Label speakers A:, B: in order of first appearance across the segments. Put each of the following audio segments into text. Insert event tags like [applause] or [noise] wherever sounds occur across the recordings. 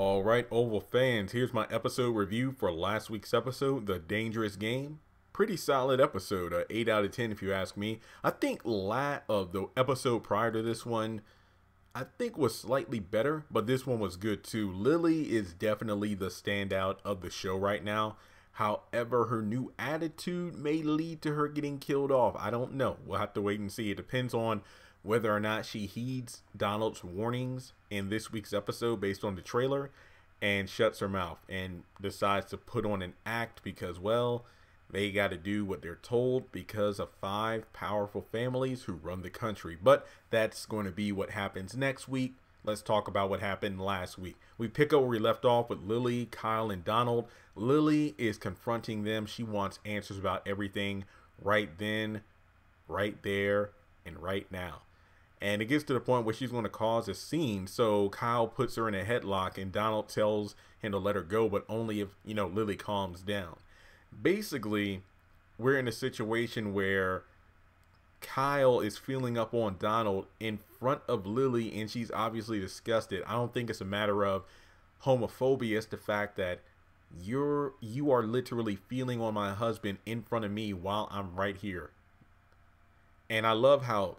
A: All right, Oval fans, here's my episode review for last week's episode, The Dangerous Game. Pretty solid episode, uh, 8 out of 10 if you ask me. I think la- of the episode prior to this one, I think was slightly better, but this one was good too. Lily is definitely the standout of the show right now. However, her new attitude may lead to her getting killed off. I don't know. We'll have to wait and see. It depends on whether or not she heeds Donald's warnings in this week's episode based on the trailer and shuts her mouth and decides to put on an act because, well, they got to do what they're told because of five powerful families who run the country. But that's going to be what happens next week. Let's talk about what happened last week. We pick up where we left off with Lily, Kyle, and Donald. Lily is confronting them. She wants answers about everything right then, right there, and right now. And it gets to the point where she's going to cause a scene. So Kyle puts her in a headlock, and Donald tells him to let her go, but only if, you know, Lily calms down. Basically, we're in a situation where Kyle is feeling up on Donald in front of Lily, and she's obviously disgusted. I don't think it's a matter of homophobia. It's the fact that you're you are literally feeling on my husband in front of me while I'm right here. And I love how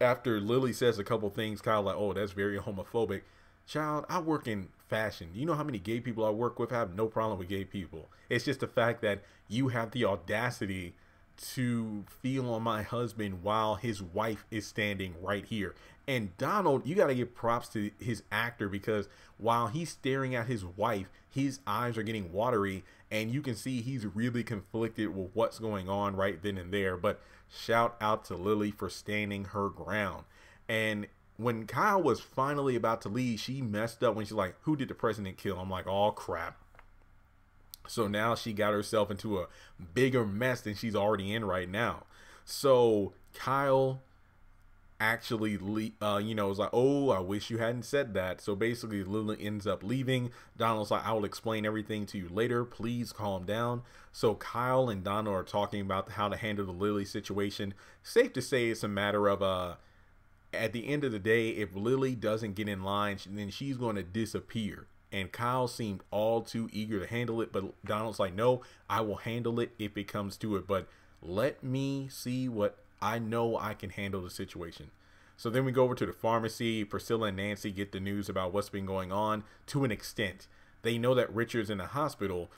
A: after Lily says a couple things, kind of like, oh, that's very homophobic. Child, I work in fashion. You know how many gay people I work with? I have no problem with gay people. It's just the fact that you have the audacity to feel on my husband while his wife is standing right here. And Donald, you got to give props to his actor because while he's staring at his wife, his eyes are getting watery and you can see he's really conflicted with what's going on right then and there. But shout out to Lily for standing her ground. And when Kyle was finally about to leave, she messed up when she's like, Who did the president kill? I'm like, Oh crap. So now she got herself into a bigger mess than she's already in right now. So Kyle actually, uh, you know, was like, oh, I wish you hadn't said that. So basically, Lily ends up leaving. Donald's like, I will explain everything to you later. Please calm down. So Kyle and Donald are talking about how to handle the Lily situation. Safe to say it's a matter of, uh, at the end of the day, if Lily doesn't get in line, then she's going to disappear. And Kyle seemed all too eager to handle it, but Donald's like, no, I will handle it if it comes to it. But let me see what I know I can handle the situation. So then we go over to the pharmacy. Priscilla and Nancy get the news about what's been going on to an extent. They know that Richard's in the hospital,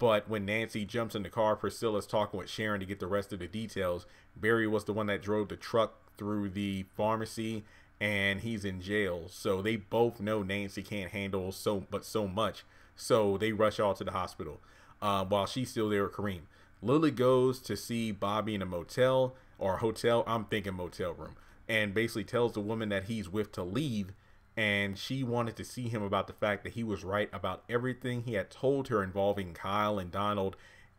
A: but when Nancy jumps in the car, Priscilla's talking with Sharon to get the rest of the details. Barry was the one that drove the truck through the pharmacy and he's in jail. So they both know Nancy can't handle so but so much. So they rush all to the hospital uh, while she's still there with Kareem. Lily goes to see Bobby in a motel or hotel. I'm thinking motel room, and basically tells the woman that he's with to leave. And she wanted to see him about the fact that he was right about everything he had told her involving Kyle and Donald,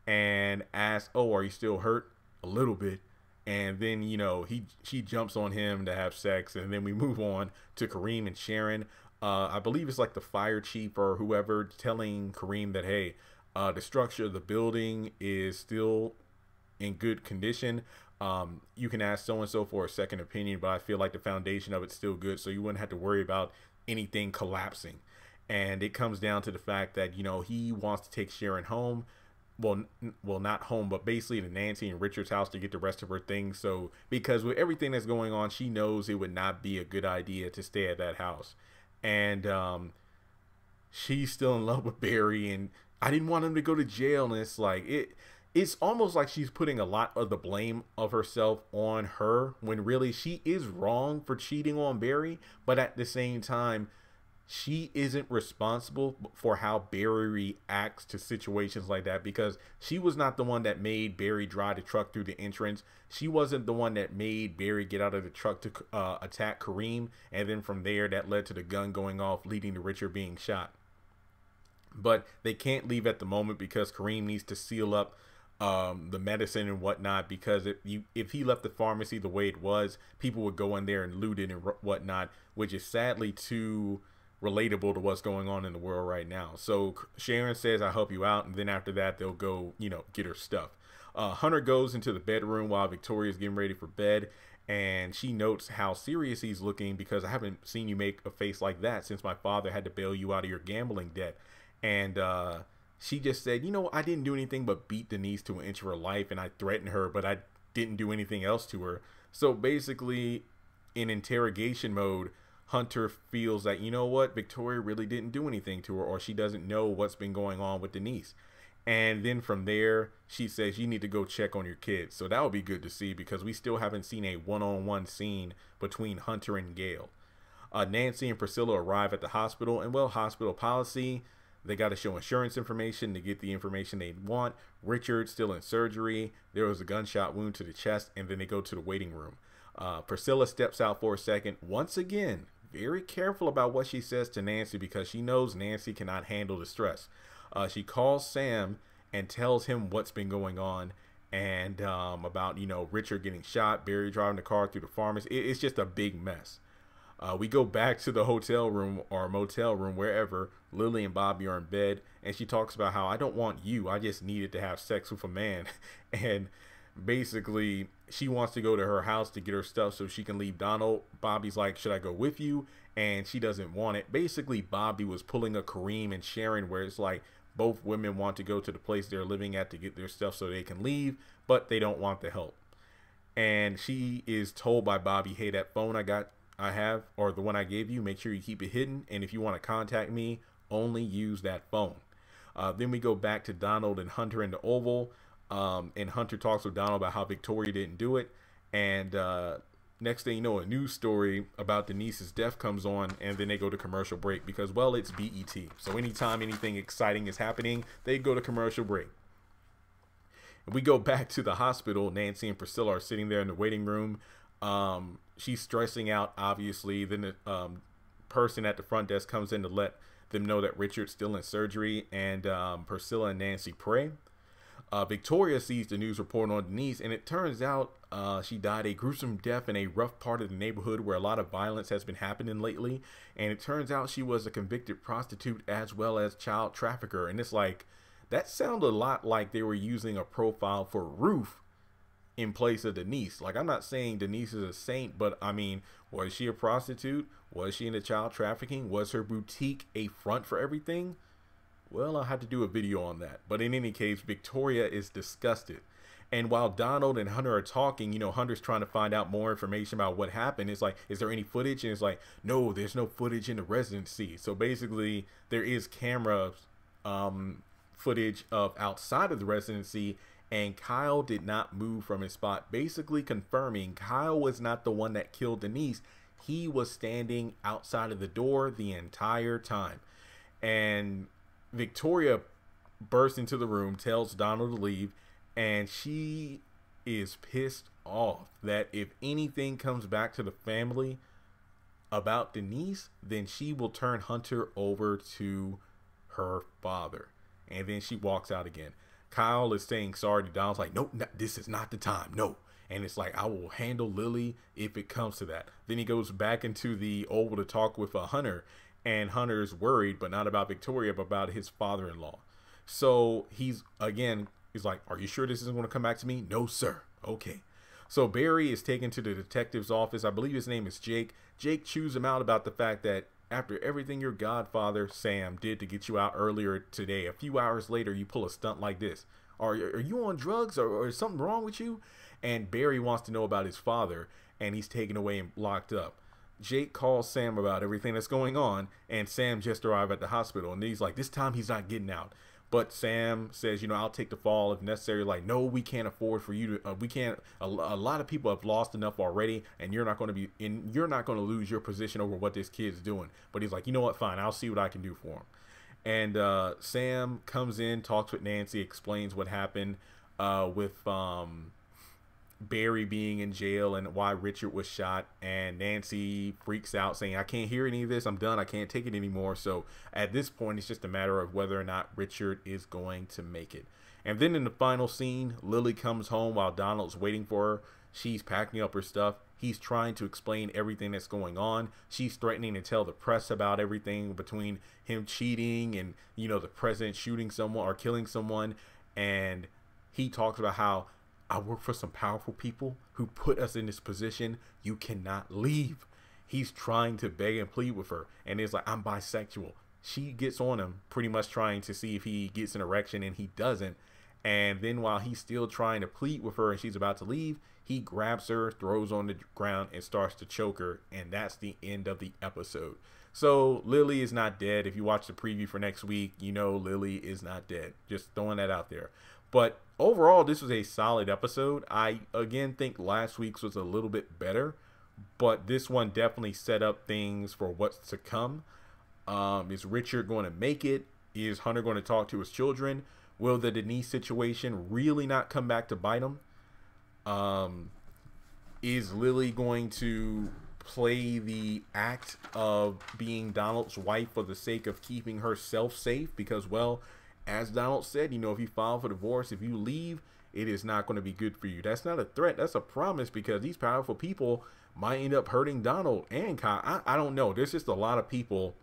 A: and asked, "Oh, are you still hurt?" A little bit and then you know he she jumps on him to have sex and then we move on to kareem and sharon uh, i believe it's like the fire chief or whoever telling kareem that hey uh, the structure of the building is still in good condition um, you can ask so and so for a second opinion but i feel like the foundation of it's still good so you wouldn't have to worry about anything collapsing and it comes down to the fact that you know he wants to take sharon home well, well, not home, but basically to Nancy and Richard's house to get the rest of her things. So, because with everything that's going on, she knows it would not be a good idea to stay at that house. And um, she's still in love with Barry, and I didn't want him to go to jail. And it's like it, it's almost like she's putting a lot of the blame of herself on her when really she is wrong for cheating on Barry, but at the same time she isn't responsible for how Barry reacts to situations like that because she was not the one that made Barry drive the truck through the entrance. She wasn't the one that made Barry get out of the truck to uh, attack Kareem, and then from there that led to the gun going off, leading to Richard being shot. But they can't leave at the moment because Kareem needs to seal up um, the medicine and whatnot because if you if he left the pharmacy the way it was, people would go in there and loot it and whatnot, which is sadly too relatable to what's going on in the world right now. So Sharon says, "I'll help you out," and then after that, they'll go, you know, get her stuff. Uh, Hunter goes into the bedroom while Victoria's getting ready for bed, and she notes how serious he's looking because I haven't seen you make a face like that since my father had to bail you out of your gambling debt. And uh, she just said, you know, I didn't do anything but beat Denise to an inch of her life, and I threatened her, but I didn't do anything else to her. So basically, in interrogation mode, Hunter feels that, you know what, Victoria really didn't do anything to her, or she doesn't know what's been going on with Denise. And then from there, she says, You need to go check on your kids. So that would be good to see because we still haven't seen a one on one scene between Hunter and Gail. Uh, Nancy and Priscilla arrive at the hospital, and well, hospital policy, they got to show insurance information to get the information they want. Richard still in surgery. There was a gunshot wound to the chest, and then they go to the waiting room. Uh, Priscilla steps out for a second. Once again, very careful about what she says to Nancy because she knows Nancy cannot handle the stress. Uh, she calls Sam and tells him what's been going on and um, about you know Richard getting shot, Barry driving the car through the pharmacy. It, it's just a big mess. Uh, we go back to the hotel room or motel room, wherever Lily and Bobby are in bed, and she talks about how I don't want you. I just needed to have sex with a man, [laughs] and basically she wants to go to her house to get her stuff so she can leave Donald. Bobby's like, "Should I go with you?" And she doesn't want it. Basically, Bobby was pulling a Kareem and Sharon, where it's like, both women want to go to the place they're living at to get their stuff so they can leave, but they don't want the help. And she is told by Bobby, "Hey, that phone I got, I have, or the one I gave you, make sure you keep it hidden. And if you want to contact me, only use that phone." Uh, then we go back to Donald and Hunter in the Oval, um, and Hunter talks with Donald about how Victoria didn't do it, and uh, next thing you know, a news story about Denise's death comes on, and then they go to commercial break because, well, it's BET. So anytime anything exciting is happening, they go to commercial break. we go [laughs] back to the hospital. Nancy and Priscilla are sitting there in the waiting room. Um, she's stressing out, obviously. Then the um, person at the front desk comes in to let them know that Richard's still in surgery, and um, Priscilla and Nancy pray. Uh, Victoria sees the news report on Denise, and it turns out uh, she died a gruesome death in a rough part of the neighborhood where a lot of violence has been happening lately. And it turns out she was a convicted prostitute as well as child trafficker. And it's like, that sounded a lot like they were using a profile for Ruth in place of Denise. Like, I'm not saying Denise is a saint, but I mean, was she a prostitute? Was she into child trafficking? Was her boutique a front for everything? Well, I'll have to do a video on that. But in any case, Victoria is disgusted. And while Donald and Hunter are talking, you know, Hunter's trying to find out more information about what happened. It's like, is there any footage? And it's like, no, there's no footage in the residency. So basically, there is camera um, footage of outside of the residency, and Kyle did not move from his spot, basically confirming Kyle was not the one that killed Denise. He was standing outside of the door the entire time. And Victoria bursts into the room, tells Donald to leave, and she is pissed off that if anything comes back to the family about Denise, then she will turn Hunter over to her father. And then she walks out again. Kyle is saying sorry to Donald's like, nope, no, this is not the time. No. And it's like, I will handle Lily if it comes to that. Then he goes back into the oval to talk with a Hunter and Hunter's worried, but not about Victoria, but about his father-in-law. So he's again, he's like, "Are you sure this isn't going to come back to me?" No, sir. Okay. So Barry is taken to the detective's office. I believe his name is Jake. Jake chews him out about the fact that after everything your godfather Sam did to get you out earlier today, a few hours later you pull a stunt like this. Are are you on drugs or, or is something wrong with you? And Barry wants to know about his father, and he's taken away and locked up. Jake calls Sam about everything that's going on, and Sam just arrived at the hospital, and he's like, this time he's not getting out. But Sam says, you know, I'll take the fall if necessary. Like, no, we can't afford for you to. Uh, we can't. A, a, lot of people have lost enough already, and you're not going to be. in. you're not going to lose your position over what this kid's doing. But he's like, you know what? Fine, I'll see what I can do for him. And uh, Sam comes in, talks with Nancy, explains what happened uh, with um, Barry being in jail and why Richard was shot. And Nancy freaks out saying, I can't hear any of this. I'm done. I can't take it anymore. So at this point, it's just a matter of whether or not Richard is going to make it. And then in the final scene, Lily comes home while Donald's waiting for her. She's packing up her stuff. He's trying to explain everything that's going on. She's threatening to tell the press about everything between him cheating and, you know, the president shooting someone or killing someone. And he talks about how I work for some powerful people who put us in this position. You cannot leave. He's trying to beg and plead with her. And it's like, I'm bisexual. She gets on him, pretty much trying to see if he gets an erection, and he doesn't. And then while he's still trying to plead with her and she's about to leave, he grabs her, throws on the ground, and starts to choke her. And that's the end of the episode. So Lily is not dead. If you watch the preview for next week, you know Lily is not dead. Just throwing that out there. But overall, this was a solid episode. I again think last week's was a little bit better, but this one definitely set up things for what's to come. Um, is Richard going to make it? Is Hunter going to talk to his children? Will the Denise situation really not come back to bite him? Um, is Lily going to play the act of being Donald's wife for the sake of keeping herself safe? Because, well, as Donald said, you know, if you file for divorce, if you leave, it is not going to be good for you. That's not a threat. That's a promise because these powerful people might end up hurting Donald and Kai. I, I don't know. There's just a lot of people.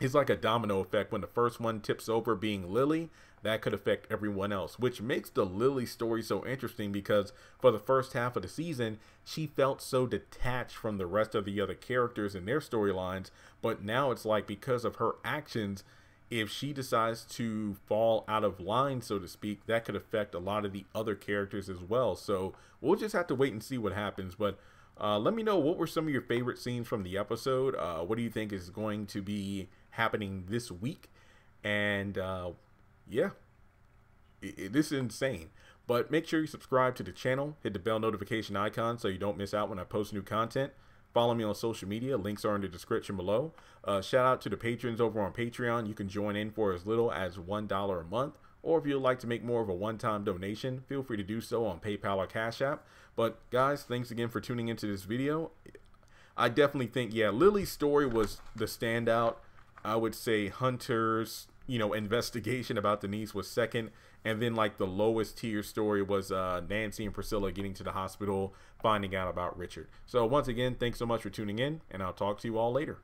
A: It's like a domino effect. When the first one tips over being Lily, that could affect everyone else, which makes the Lily story so interesting because for the first half of the season, she felt so detached from the rest of the other characters and their storylines. But now it's like because of her actions, if she decides to fall out of line, so to speak, that could affect a lot of the other characters as well. So we'll just have to wait and see what happens. But uh, let me know what were some of your favorite scenes from the episode. Uh, what do you think is going to be happening this week? And uh, yeah, it, it, this is insane. But make sure you subscribe to the channel, hit the bell notification icon so you don't miss out when I post new content. Follow me on social media. Links are in the description below. Uh, shout out to the patrons over on Patreon. You can join in for as little as $1 a month. Or if you'd like to make more of a one-time donation, feel free to do so on PayPal or Cash App. But guys, thanks again for tuning into this video. I definitely think, yeah, Lily's story was the standout. I would say Hunter's, you know, investigation about Denise was second. And then like the lowest tier story was uh, Nancy and Priscilla getting to the hospital, finding out about Richard. So once again, thanks so much for tuning in, and I'll talk to you all later.